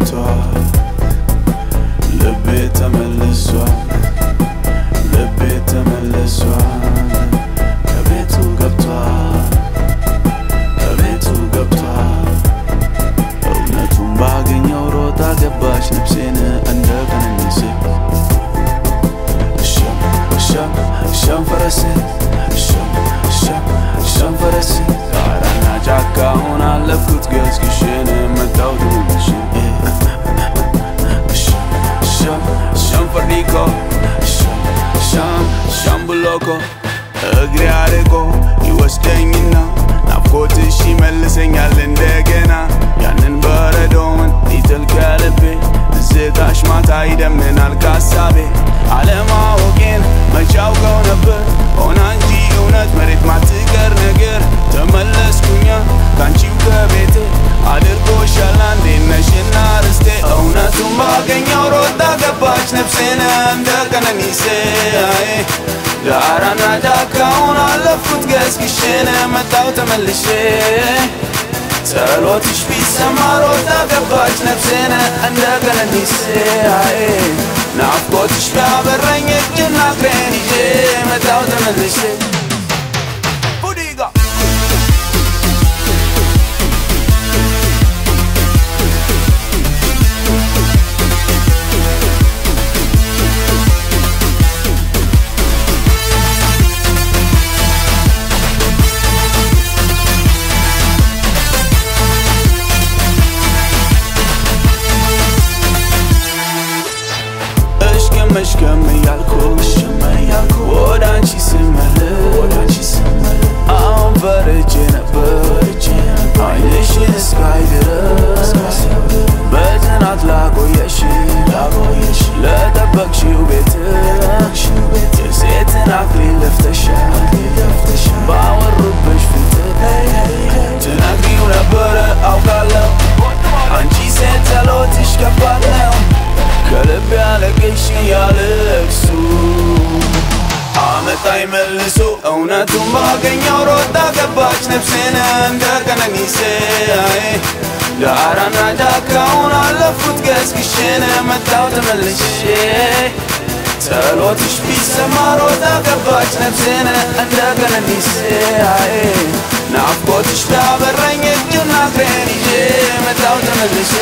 ገብቷል ልቤ ልቤ ተመልሷል። ከቤቱ ገብቷል። ከቤቱ ገብቷል። እውነቱን ባገኘው ሮጣ ገባች ነፍሴን እንደ ቀነኒሴ። ሸንፈረሴ ሸንፈረሴ ቃራና ጫካ ሆናለፍኩት ገዝግሽንም ሪኮ ሻም ሻም ብሎኮ እግሬ አርቆ ይወስደኝና ናፍቆትሽ ይመልሰኛል እንደገና ያንን በረዶውን ሊጥል ከልቤ ዝታሽ ማታ ይደምናል ካሳቤ አለማወቄን አለፉት ገስግሼን መጣው ተመልሼ። ጸሎትሽ ቢሰማ ሮጣ ገባች ነፍሴን እንደ ቀነኒሴ ናፍቆትሽ ቢያበረኝ እጅና እግሬን ይዤ መጣው ተመልሼ መልሶ እውነቱን ባገኘው ሮጣ ገባች ነፍሴን እንደ ቀነኒሴ። ዳራና ዳካውን አለፉት ገስግሼን። መጣው ተመልሼ። ጸሎትሽ ቢሰማ ሮጣ ገባች ነፍሴን እንደ ቀነኒሴ። ናፍቆትሽ ቢያበረኝ እጅና እግሬን ይዤ መጣው ተመልሼ